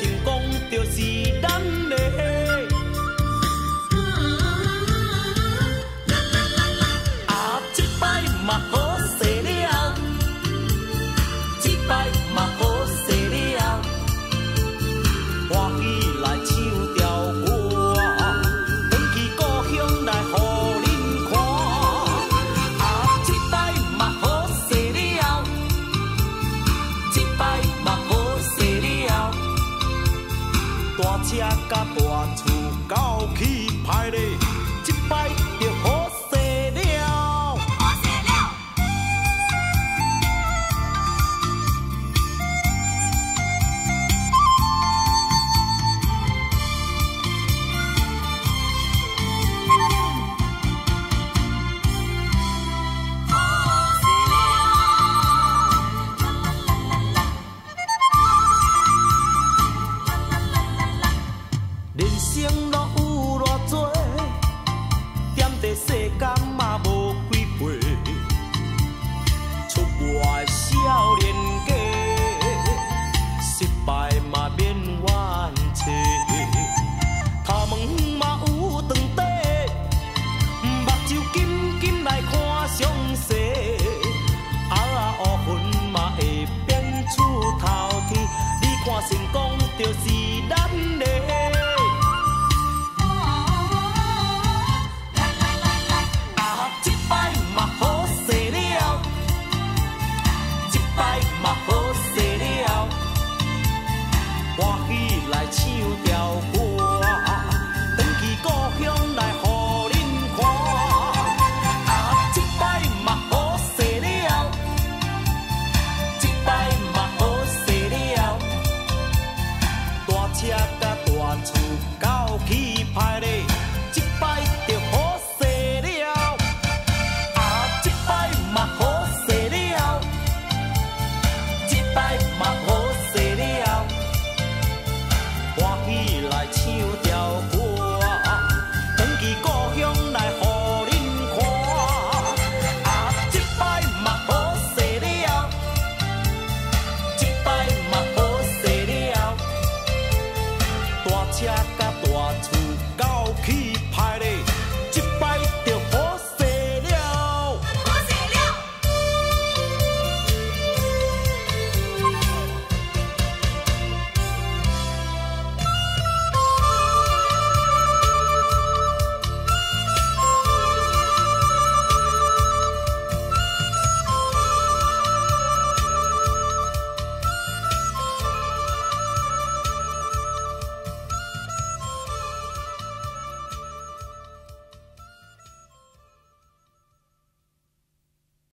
成功就是甲大厝够气派咧，即摆着好。人生路唱条歌，转去故乡来给恁看。啊，摆嘛好势了，摆嘛好势了，大车甲大船。